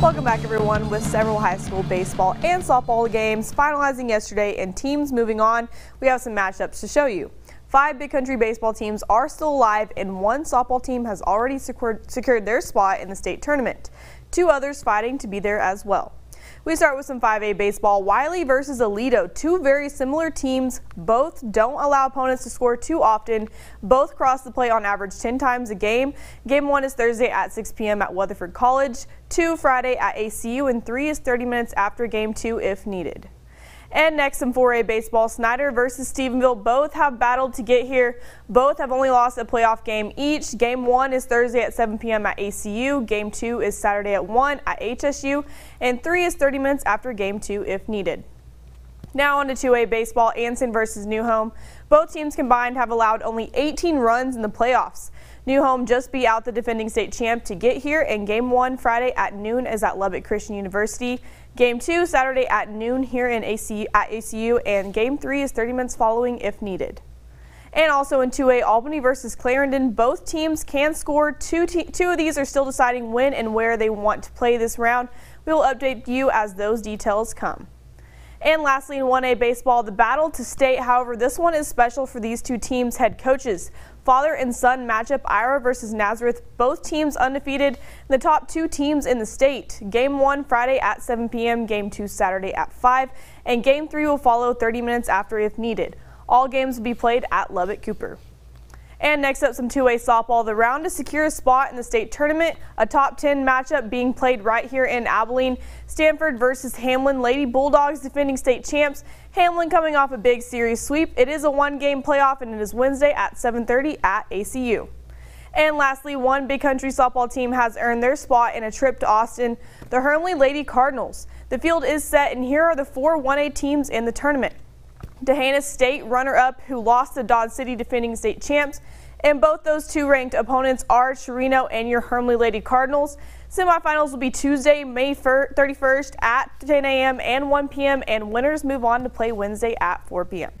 Welcome back, everyone. With several high school baseball and softball games finalizing yesterday and teams moving on, we have some matchups to show you. Five Big Country baseball teams are still alive, and one softball team has already secured, secured their spot in the state tournament. Two others fighting to be there as well. We start with some 5A baseball. Wylie versus Aledo, two very similar teams. Both don't allow opponents to score too often. Both cross the plate on average 10 times a game. Game one is Thursday at 6 p.m. at Weatherford College, two Friday at ACU, and three is 30 minutes after game two if needed. And next in 4A baseball, Snyder versus Stephenville both have battled to get here. Both have only lost a playoff game each. Game one is Thursday at 7 p.m. at ACU. Game two is Saturday at 1 at HSU. And three is 30 minutes after game two if needed. Now on to 2A baseball, Anson versus New Home. Both teams combined have allowed only 18 runs in the playoffs. New Home just beat out the defending state champ to get here, and game one Friday at noon is at Lubbock Christian University. Game two Saturday at noon here in ACU, at ACU, and game three is 30 minutes following if needed. And also in 2A, Albany versus Clarendon, both teams can score. Two, two of these are still deciding when and where they want to play this round. We will update you as those details come. And lastly, in 1A baseball, the battle to state. However, this one is special for these two teams' head coaches. Father and son matchup Ira versus Nazareth, both teams undefeated, the top two teams in the state. Game one Friday at 7 p.m., game two Saturday at 5, and game three will follow 30 minutes after if needed. All games will be played at Lubbock Cooper. And next up, some 2A softball. The round to secure a spot in the state tournament. A top 10 matchup being played right here in Abilene. Stamford versus Hamlin. Lady Bulldogs defending state champs. Hamlin coming off a big series sweep. It is a one-game playoff, and it is Wednesday at 7:30 at ACU. And lastly, one big country softball team has earned their spot in a trip to Austin, the Hermleigh Lady Cardinals. The field is set, and here are the four 1A teams in the tournament. D'Hanis State runner-up who lost to Dodd City defending state champs. And both those two ranked opponents are Chireno and your Hermleigh Lady Cardinals. Semifinals will be Tuesday, May 31st at 10 a.m. and 1 p.m. and winners move on to play Wednesday at 4 p.m.